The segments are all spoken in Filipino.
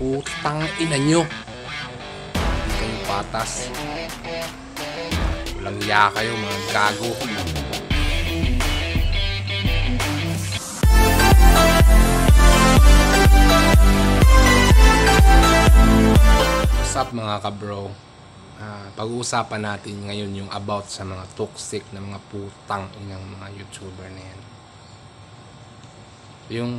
Putang ina nyo. Hindi kayo patas. Walang iya kayo mga gago. What's up mga kabro? Ah, pag-uusapan natin ngayon yung about sa mga toxic na mga putang inang mga YouTuber na yan. Yung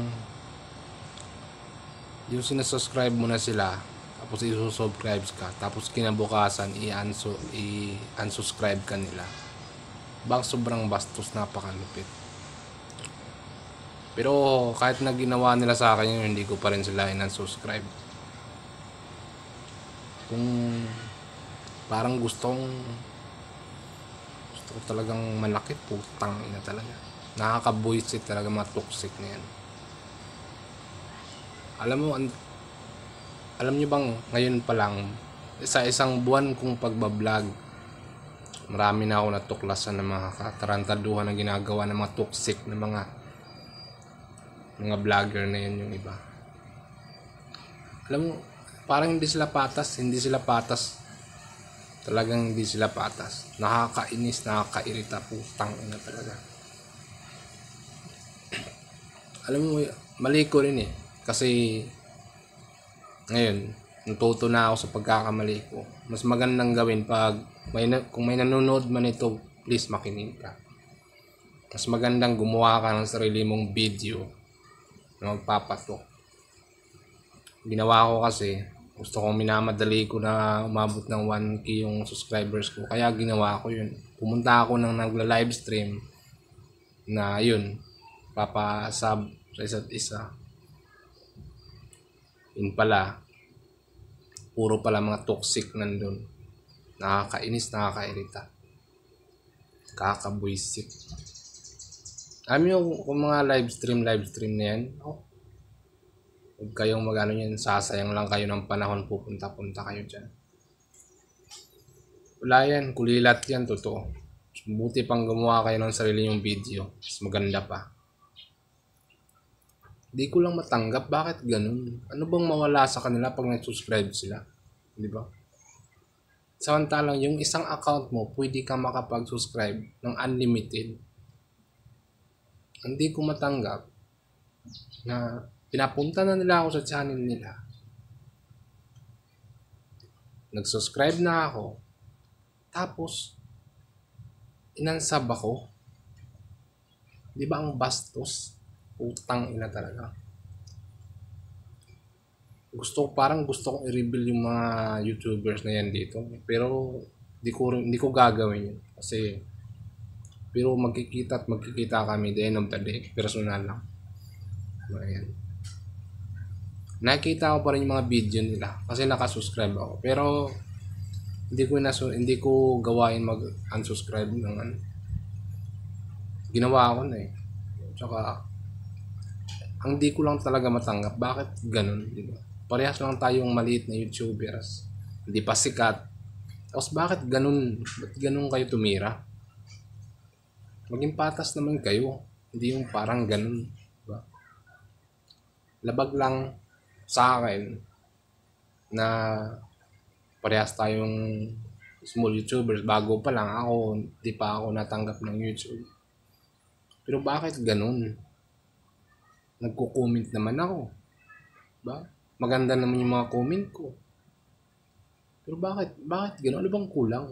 yung sinasubscribe mo na sila tapos isusubscribe ka tapos kinabukasan i-unso i-unsubscribe ka nila. Bang sobrang bastos napakalupit. Pero kahit na ginawa nila sa akin yun hindi ko pa rin sila in-unsubscribe. Kung parang gustong gusto ko talagang malaki putang ina talaga. Nakakabuisit talaga mga toxic na yan alam mo an- alam niyo bang ngayon pa lang sa isang buwan kong pagbablog marami na ako natuklasan ng mga katarantaduhan na ginagawa ng mga toxic na mga mga vlogger na yan yung iba. Alam mo parang hindi sila patas hindi sila patas. Talagang hindi sila patas. Nakakainis nakakairita putang ina talaga. Alam mo mali ko rin eh kasi ngayon natuto na ako sa pagkakamali ko. Mas magandang gawin pag may na, kung may nanonood man ito please makinig ka. Mas magandang gumawa ka ng sarili mong video na magpapatok. Ginawa ko kasi gusto kong minamadali ko na umabot ng 1k yung subscribers ko. Kaya ginawa ko yun. Pumunta ako ng nagla live stream na yun papasub sa isa't isa yun pala puro pala mga toxic nandun. Nakakainis nakakairita. Kakabuisit. Alam nyo kung mga live stream live stream na yan oh, huwag kayong magano yan sasayang lang kayo ng panahon pupunta-punta kayo dyan. Wala yan kulilat yan totoo. Buti pang gumawa kayo ng sarili yung video mas maganda pa Di ko lang matanggap bakit ganun. Ano bang mawala sa kanila pag nag-subscribe sila? Di ba? Samantalang yung isang account mo, pwede ka makapag-subscribe ng unlimited. Hindi ko matanggap na pinapunta na nila ako sa channel nila. Nag-subscribe na ako. Tapos, inansab ako. Di ba ang bastos? Utang ina talaga. Gusto ko, parang gusto kong i-reveal yung mga YouTubers na yan dito. Pero, di ko, hindi ko gagawin yun. Kasi, pero magkikita at magkikita kami the end of the day. Personal lang. Ayan. Nakita ko pa rin yung mga video nila. Kasi nakasubscribe ako. Pero, hindi ko nasu hindi ko gawain mag unsubscribe ng ano. Ginawa ko na eh. Tsaka, ang di ko lang talaga matanggap, bakit ganun, di ba? Parehas lang tayong maliit na YouTubers. Hindi pa sikat. Tapos bakit ganun, ba't ganun kayo tumira? Maging patas naman kayo. Hindi yung parang ganun. di ba? Labag lang sa akin na parehas tayong small YouTubers. Bago pa lang ako, di pa ako natanggap ng YouTube. Pero bakit ganun? Nagko-comment naman ako. Ba? Maganda naman yung mga comment ko. Pero bakit? Bakit gano'n? Ano bang kulang?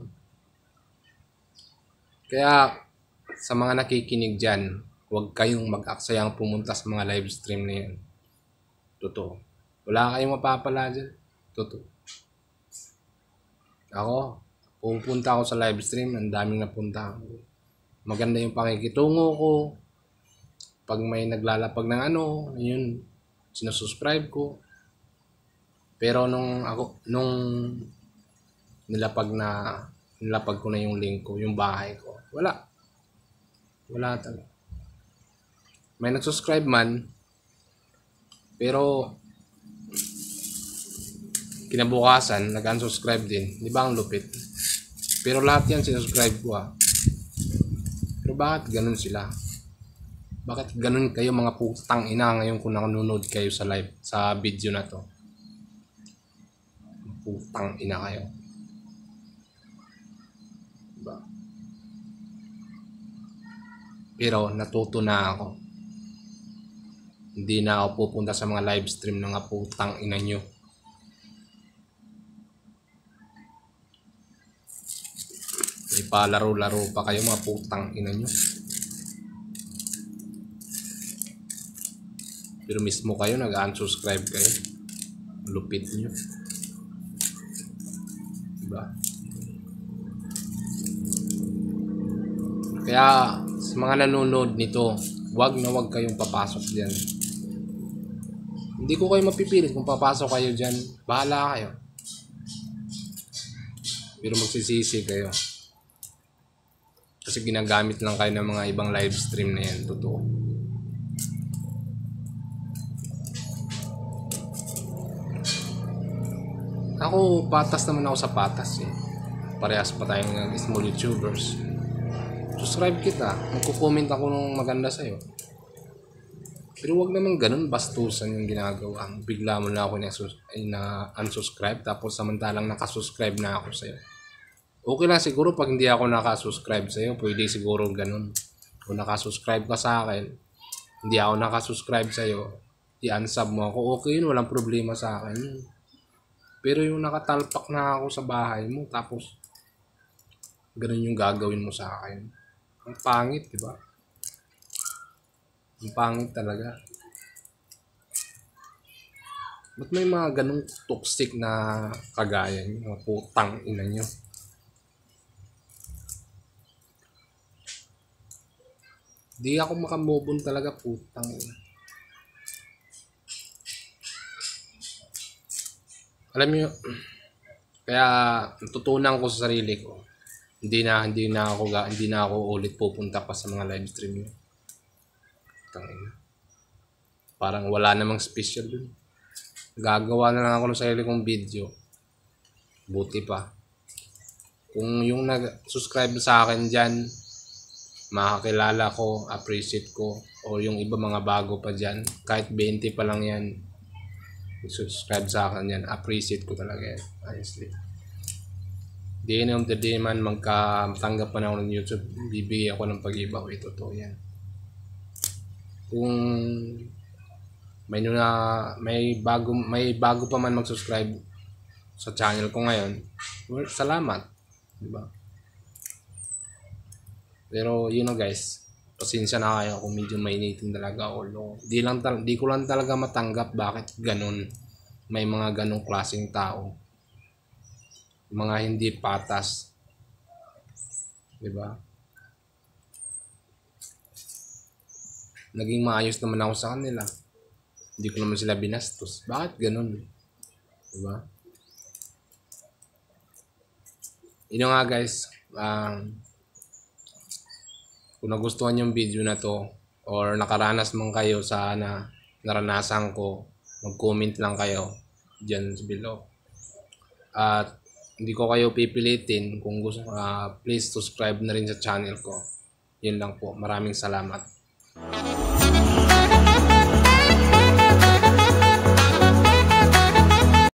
Kaya, sa mga nakikinig dyan, huwag kayong mag-aksayang pumunta sa mga live stream na yan. Totoo. Wala kayong mapapala dyan. Totoo. Ako, pupunta ako sa live stream, ang daming napunta. Maganda yung pakikitungo ko, pag may naglalapag ng ano, yun, sinusubscribe ko. Pero nung ako, nung nilapag na, nilapag ko na yung link ko, yung bahay ko, wala. Wala talaga. May nagsuscribe man, pero kinabukasan, nag-unsubscribe din. Di ba ang lupit? Pero lahat yan sinuscribe ko ah. Pero bakit ganun sila? Bakit ganun kayo mga putang ina ngayon kung nanonood kayo sa live, sa video na to? Putang ina kayo. Diba? Pero natuto na ako. Hindi na ako pupunta sa mga live stream ng mga putang ina nyo. Ipalaro-laro pa kayo mga putang ina nyo. Pero mismo kayo nag-unsubscribe kayo. Lupit nyo. Diba? Kaya sa mga nanonood nito, wag na wag kayong papasok diyan. Hindi ko kayo mapipilit kung papasok kayo diyan. Bahala kayo. Pero magsisisi kayo. Kasi ginagamit lang kayo ng mga ibang live stream na yan. Totoo. Ako, patas naman ako sa patas eh. Parehas pa tayong small YouTubers. Subscribe kita. Magko-comment ako ng maganda sa'yo. Pero wag naman ganun, bastusan yung ginagawa. Bigla mo na ako na, ay, na unsubscribe tapos samantalang nakasubscribe na ako sa'yo. Okay lang siguro pag hindi ako nakasubscribe sa'yo, pwede siguro ganun. Kung nakasubscribe ka sa akin, hindi ako nakasubscribe sa'yo, i-unsub mo ako, okay yun, walang problema sa akin. Pero yung nakatalpak na ako sa bahay mo, tapos ganun yung gagawin mo sa akin. Ang pangit, di ba? Ang pangit talaga. Ba't may mga ganung toxic na kagaya nyo? Mga putang ina nyo. Di ako makamove talaga, putang ina. Alam niyo, kaya natutunan ko sa sarili ko. Hindi na hindi na ako hindi na ako ulit pupunta pa sa mga live stream niyo. Tangina. Parang wala namang special dun. Gagawa na lang ako ng sarili kong video. Buti pa. Kung yung nag-subscribe sa akin dyan, makakilala ko, appreciate ko, o yung iba mga bago pa dyan, kahit 20 pa lang yan, subscribe sa akin yan, appreciate ko talaga yan, honestly. The end of the day man, magkatanggap pa na ako ng YouTube, bibigay ako ng pag-iba ko, ito to yan. Kung may na may bago may bago pa man mag-subscribe sa channel ko ngayon, well, salamat, di ba? Pero you know guys, pasensya na kayo kung medyo mainitin talaga ulo. Di lang di ko lang talaga matanggap bakit ganun. May mga ganong klaseng tao. Mga hindi patas. ba? Naging maayos naman ako sa kanila. Hindi ko naman sila binastos. Bakit ganun? 'Di ba? Yun nga guys, um, kung nagustuhan yung video na to or nakaranas man kayo sa na naranasan ko, mag-comment lang kayo dyan below. At hindi ko kayo pipilitin kung gusto, uh, please subscribe na rin sa channel ko. Yun lang po. Maraming salamat.